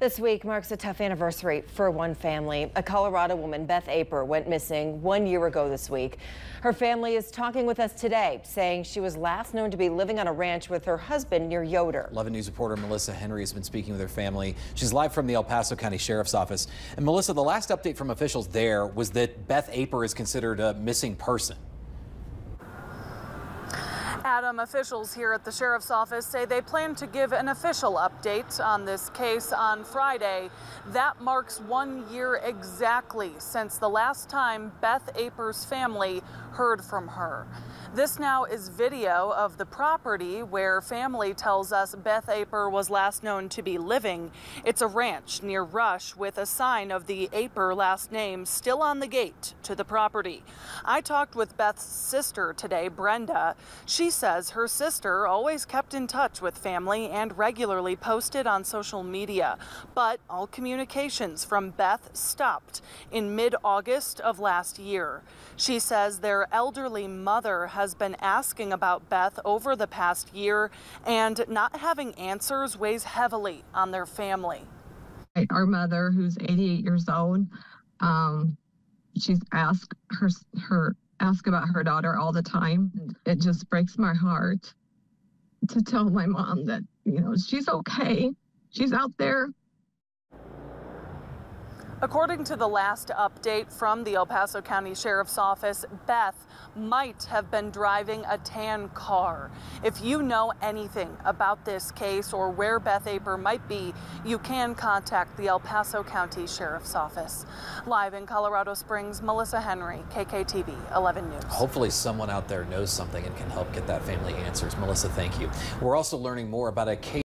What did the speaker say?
This week marks a tough anniversary for one family. A Colorado woman, Beth Aper, went missing one year ago this week. Her family is talking with us today, saying she was last known to be living on a ranch with her husband near Yoder. 11 News reporter Melissa Henry has been speaking with her family. She's live from the El Paso County Sheriff's Office. And Melissa, the last update from officials there was that Beth Aper is considered a missing person. Adam, officials here at the sheriff's office say they plan to give an official update on this case on Friday. That marks one year exactly since the last time Beth Aper's family heard from her. This now is video of the property where family tells us Beth Aper was last known to be living. It's a ranch near Rush with a sign of the Aper last name still on the gate to the property. I talked with Beth's sister today, Brenda. She says her sister always kept in touch with family and regularly posted on social media. But all communications from Beth stopped in mid August of last year. She says their elderly mother has been asking about Beth over the past year, and not having answers weighs heavily on their family. Our mother, who's 88 years old, um, she's asked her her ask about her daughter all the time. It just breaks my heart to tell my mom that you know she's okay. She's out there According to the last update from the El Paso County Sheriff's Office, Beth might have been driving a tan car. If you know anything about this case or where Beth Aper might be, you can contact the El Paso County Sheriff's Office. Live in Colorado Springs, Melissa Henry, KKTV 11 News. Hopefully someone out there knows something and can help get that family answers. Melissa, thank you. We're also learning more about a case